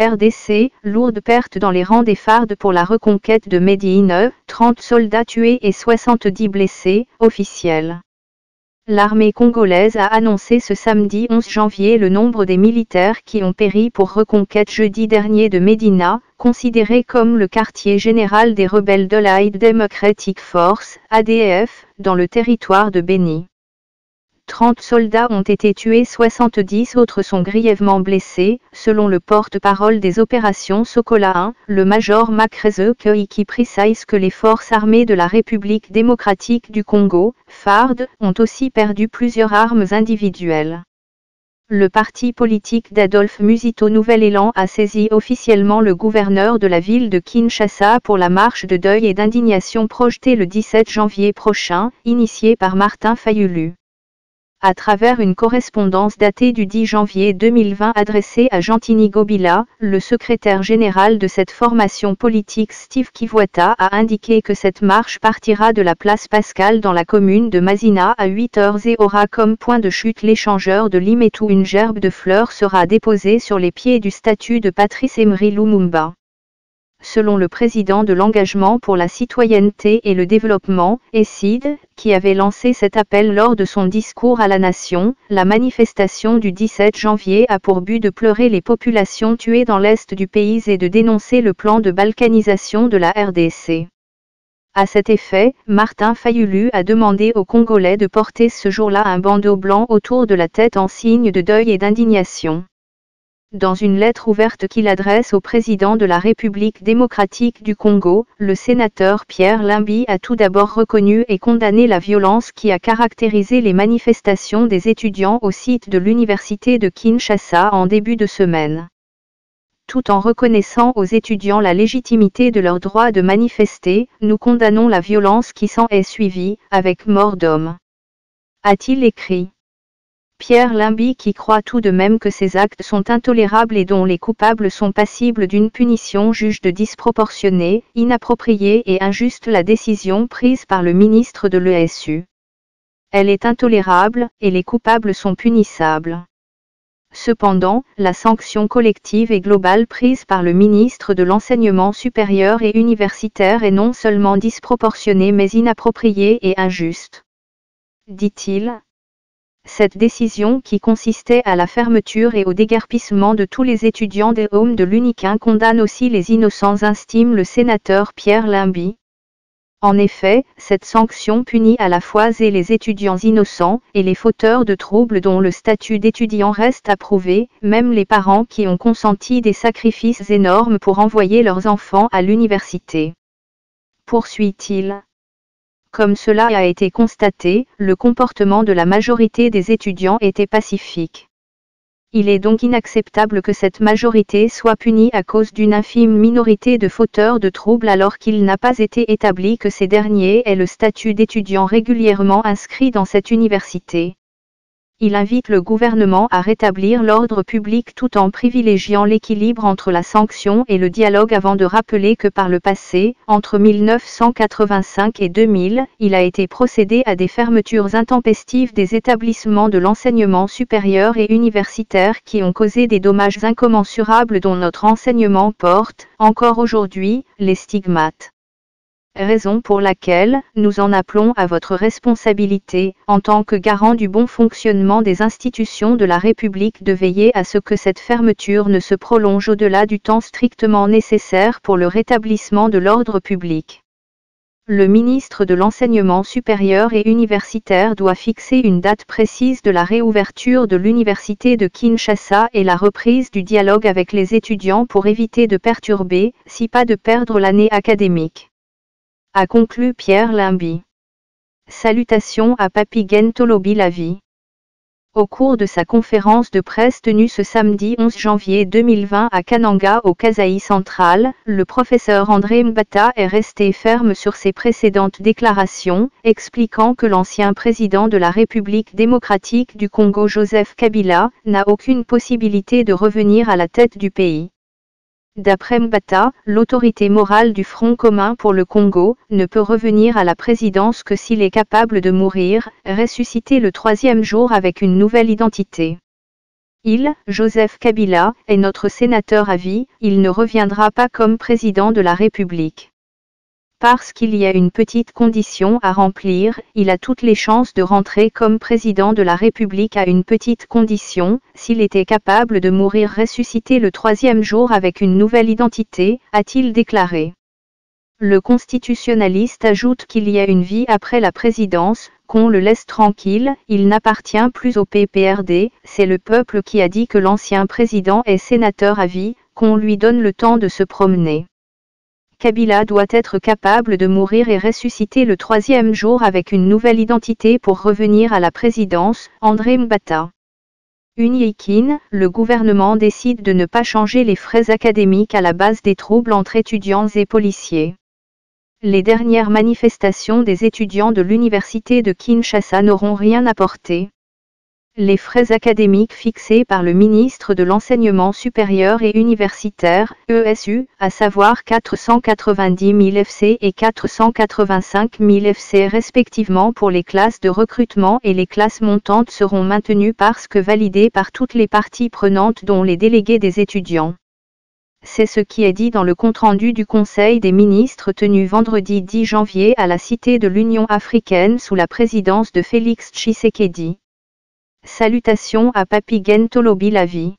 RDC, lourde perte dans les rangs des FARD pour la reconquête de Médine, 30 soldats tués et 70 blessés, officiels. L'armée congolaise a annoncé ce samedi 11 janvier le nombre des militaires qui ont péri pour reconquête jeudi dernier de Médina, considéré comme le quartier général des rebelles de l'Aïd Democratic Force, ADF, dans le territoire de Béni. 30 soldats ont été tués 70 autres sont grièvement blessés, selon le porte-parole des opérations Sokola 1, le major Makreze qui précise que les forces armées de la République démocratique du Congo, FARD, ont aussi perdu plusieurs armes individuelles. Le parti politique d'Adolphe Musito Nouvel Élan a saisi officiellement le gouverneur de la ville de Kinshasa pour la marche de deuil et d'indignation projetée le 17 janvier prochain, initiée par Martin Fayulu à travers une correspondance datée du 10 janvier 2020 adressée à Gentini Gobila, le secrétaire général de cette formation politique Steve Kivuata a indiqué que cette marche partira de la place Pascal dans la commune de Mazina à 8h et aura comme point de chute l'échangeur de Limetou. Une gerbe de fleurs sera déposée sur les pieds du statut de Patrice Emery Lumumba selon le président de l'engagement pour la citoyenneté et le développement, ESID, qui avait lancé cet appel lors de son discours à la nation, la manifestation du 17 janvier a pour but de pleurer les populations tuées dans l'est du pays et de dénoncer le plan de balkanisation de la RDC. À cet effet, Martin Fayulu a demandé aux Congolais de porter ce jour-là un bandeau blanc autour de la tête en signe de deuil et d'indignation. Dans une lettre ouverte qu'il adresse au président de la République démocratique du Congo, le sénateur Pierre Limby a tout d'abord reconnu et condamné la violence qui a caractérisé les manifestations des étudiants au site de l'université de Kinshasa en début de semaine. Tout en reconnaissant aux étudiants la légitimité de leur droit de manifester, nous condamnons la violence qui s'en est suivie, avec mort d'hommes. A-t-il écrit Pierre Limby qui croit tout de même que ces actes sont intolérables et dont les coupables sont passibles d'une punition juge de disproportionnée, inappropriée et injuste la décision prise par le ministre de l'ESU. Elle est intolérable, et les coupables sont punissables. Cependant, la sanction collective et globale prise par le ministre de l'Enseignement supérieur et universitaire est non seulement disproportionnée mais inappropriée et injuste. Dit-il, cette décision qui consistait à la fermeture et au déguerpissement de tous les étudiants des Homes de l'Uniquin condamne aussi les innocents estime le sénateur Pierre Limby. En effet, cette sanction punit à la fois et les étudiants innocents et les fauteurs de troubles dont le statut d'étudiant reste approuvé, même les parents qui ont consenti des sacrifices énormes pour envoyer leurs enfants à l'université. Poursuit-il. Comme cela a été constaté, le comportement de la majorité des étudiants était pacifique. Il est donc inacceptable que cette majorité soit punie à cause d'une infime minorité de fauteurs de troubles alors qu'il n'a pas été établi que ces derniers aient le statut d'étudiants régulièrement inscrits dans cette université. Il invite le gouvernement à rétablir l'ordre public tout en privilégiant l'équilibre entre la sanction et le dialogue avant de rappeler que par le passé, entre 1985 et 2000, il a été procédé à des fermetures intempestives des établissements de l'enseignement supérieur et universitaire qui ont causé des dommages incommensurables dont notre enseignement porte, encore aujourd'hui, les stigmates raison pour laquelle nous en appelons à votre responsabilité, en tant que garant du bon fonctionnement des institutions de la République de veiller à ce que cette fermeture ne se prolonge au-delà du temps strictement nécessaire pour le rétablissement de l'ordre public. Le ministre de l'Enseignement supérieur et universitaire doit fixer une date précise de la réouverture de l'université de Kinshasa et la reprise du dialogue avec les étudiants pour éviter de perturber, si pas de perdre l'année académique a conclu Pierre Limby. Salutations à Papi Gentolobi Lavi. Au cours de sa conférence de presse tenue ce samedi 11 janvier 2020 à Kananga au Kasaï central, le professeur André Mbata est resté ferme sur ses précédentes déclarations, expliquant que l'ancien président de la République démocratique du Congo Joseph Kabila n'a aucune possibilité de revenir à la tête du pays. D'après Mbata, l'autorité morale du Front commun pour le Congo ne peut revenir à la présidence que s'il est capable de mourir, ressusciter le troisième jour avec une nouvelle identité. Il, Joseph Kabila, est notre sénateur à vie, il ne reviendra pas comme président de la République. Parce qu'il y a une petite condition à remplir, il a toutes les chances de rentrer comme président de la République à une petite condition, s'il était capable de mourir ressuscité le troisième jour avec une nouvelle identité, a-t-il déclaré. Le constitutionnaliste ajoute qu'il y a une vie après la présidence, qu'on le laisse tranquille, il n'appartient plus au PPRD, c'est le peuple qui a dit que l'ancien président est sénateur à vie, qu'on lui donne le temps de se promener. Kabila doit être capable de mourir et ressusciter le troisième jour avec une nouvelle identité pour revenir à la présidence, André Mbata. Uniékin, le gouvernement décide de ne pas changer les frais académiques à la base des troubles entre étudiants et policiers les dernières manifestations des étudiants de l'université de Kinshasa n'auront rien apporté. Les frais académiques fixés par le ministre de l'Enseignement supérieur et universitaire, ESU, à savoir 490 000 FC et 485 000 FC respectivement pour les classes de recrutement et les classes montantes seront maintenus parce que validés par toutes les parties prenantes dont les délégués des étudiants. C'est ce qui est dit dans le compte-rendu du Conseil des ministres tenu vendredi 10 janvier à la Cité de l'Union africaine sous la présidence de Félix Tshisekedi. Salutations à Papi Gentolobi Lavi.